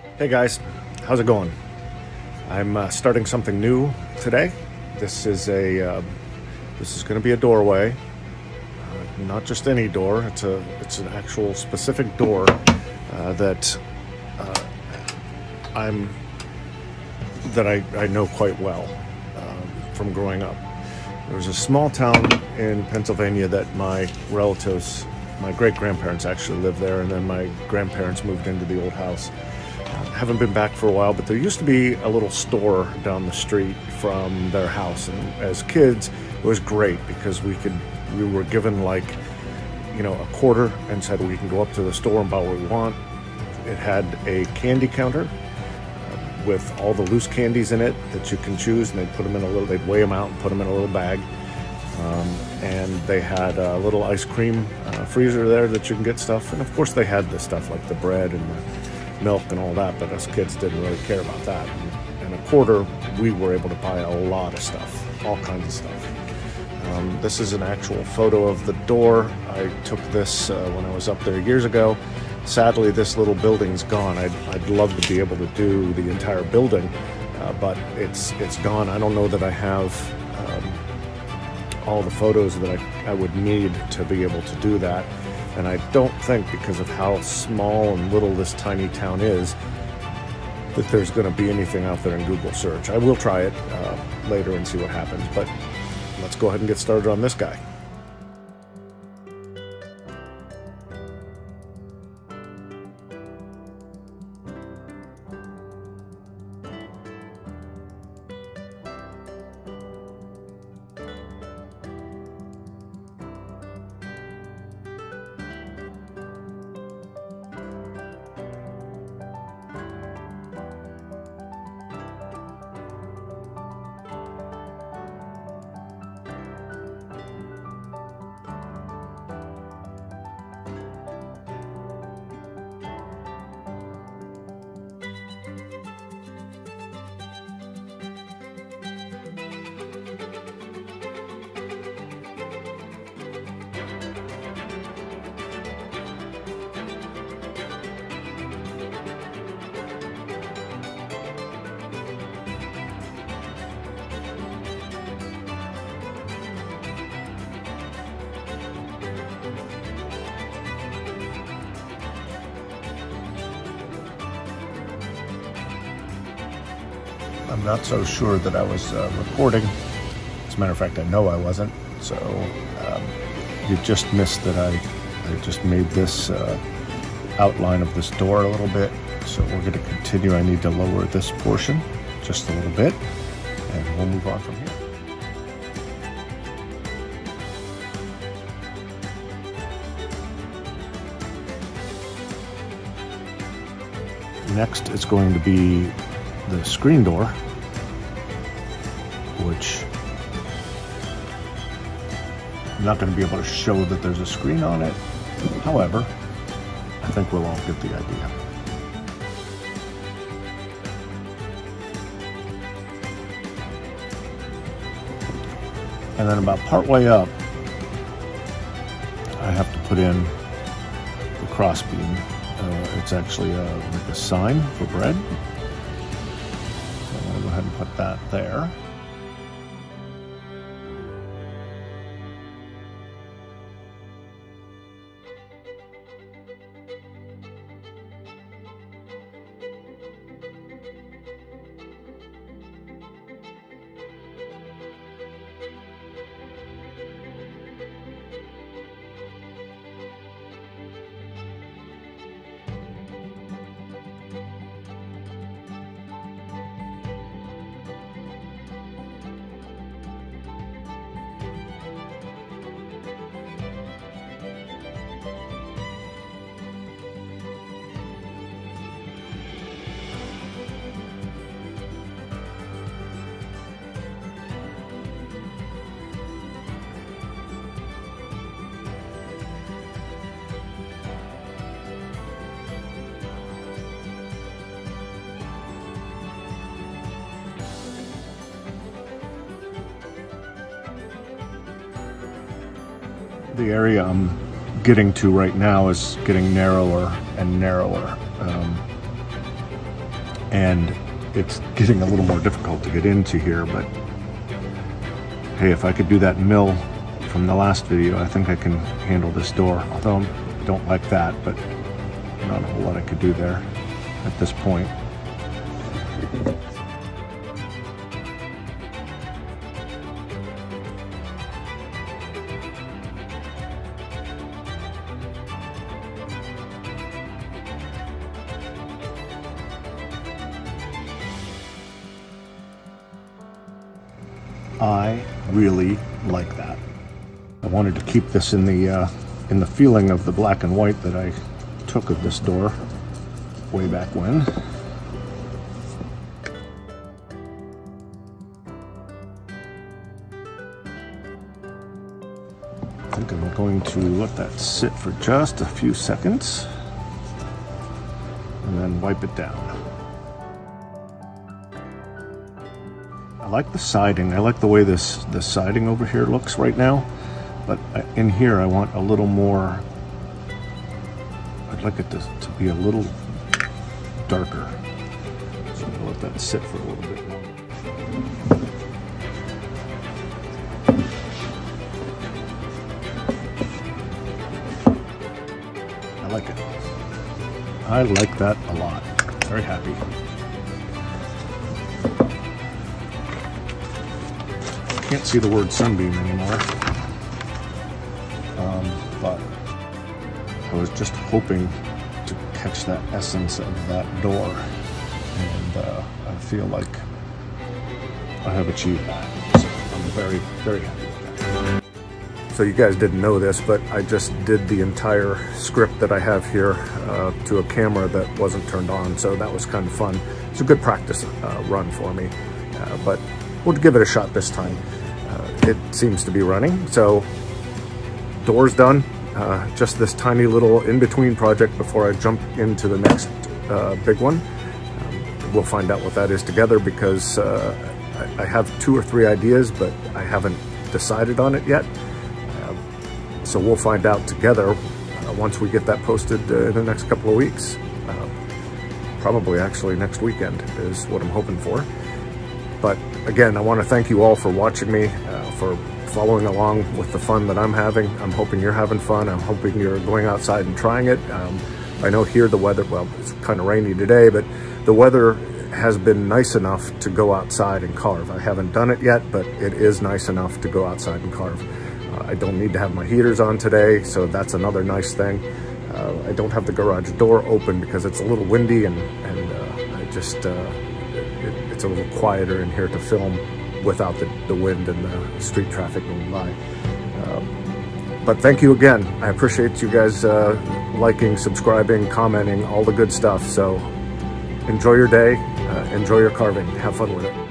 Hey guys, how's it going? I'm uh, starting something new today. This is a uh, this is going to be a doorway, uh, not just any door. It's a it's an actual specific door uh, that uh, I'm that I, I know quite well um, from growing up. There was a small town in Pennsylvania that my relatives, my great grandparents actually lived there, and then my grandparents moved into the old house haven't been back for a while, but there used to be a little store down the street from their house, and as kids, it was great because we could we were given like you know a quarter and said we can go up to the store and buy what we want. It had a candy counter uh, with all the loose candies in it that you can choose, and they'd put them in a little, they'd weigh them out and put them in a little bag. Um, and they had a little ice cream uh, freezer there that you can get stuff, and of course they had the stuff like the bread and the milk and all that, but us kids didn't really care about that. And, a quarter, we were able to buy a lot of stuff, all kinds of stuff. Um, this is an actual photo of the door. I took this uh, when I was up there years ago. Sadly, this little building's gone. I'd, I'd love to be able to do the entire building, uh, but it's it's gone. I don't know that I have um, all the photos that I, I would need to be able to do that. And I don't think, because of how small and little this tiny town is, that there's going to be anything out there in Google search. I will try it uh, later and see what happens, but let's go ahead and get started on this guy. I'm not so sure that I was uh, recording. As a matter of fact, I know I wasn't. So um, you just missed that I, I just made this uh, outline of this door a little bit. So we're going to continue. I need to lower this portion just a little bit, and we'll move on from here. Next is going to be the screen door, which I'm not going to be able to show that there's a screen on it. However, I think we'll all get the idea. And then about partway up, I have to put in the crossbeam. Uh, it's actually a, like a sign for bread put that there. The area I'm getting to right now is getting narrower and narrower. Um, and it's getting a little more difficult to get into here, but hey, if I could do that mill from the last video, I think I can handle this door. Although I don't like that, but not a whole lot I could do there at this point. I really like that. I wanted to keep this in the uh, in the feeling of the black and white that I took of this door way back when. I think I'm going to let that sit for just a few seconds and then wipe it down. Like the siding. I like the way this the siding over here looks right now, but in here I want a little more I'd like it to, to be a little darker. So I'm gonna let that sit for a little bit. I like it. I like that a lot. Very happy. Can't see the word sunbeam anymore. Um, but I was just hoping to catch that essence of that door, and uh, I feel like I have achieved that. So I'm very, very happy with that. So you guys didn't know this, but I just did the entire script that I have here uh, to a camera that wasn't turned on, so that was kind of fun. It's a good practice uh, run for me, uh, but we'll give it a shot this time. Uh, it seems to be running, so door's done, uh, just this tiny little in-between project before I jump into the next uh, big one. Um, we'll find out what that is together because uh, I, I, have two or three ideas, but I haven't decided on it yet. Um, so we'll find out together uh, once we get that posted uh, in the next couple of weeks. probably actually next weekend is what I'm hoping for. But again, I want to thank you all for watching me, for following along with the fun that I'm having. I'm hoping you're having fun. I'm hoping you're going outside and trying it. Um, I know here the weather, well, it's kind of rainy today, but the weather has been nice enough to go outside and carve. I haven't done it yet, but it is nice enough to go outside and carve. Uh, I don't need to have my heaters on today, so that's another nice thing. Uh, I don't have the garage door open because it's a little windy and, and uh, I just, uh, it's a little quieter in here to film without the, the wind and the street traffic going by. Um, but thank you again. I appreciate you guys uh, liking, subscribing, commenting, all the good stuff. So enjoy your day, uh, enjoy your carving, have fun with it.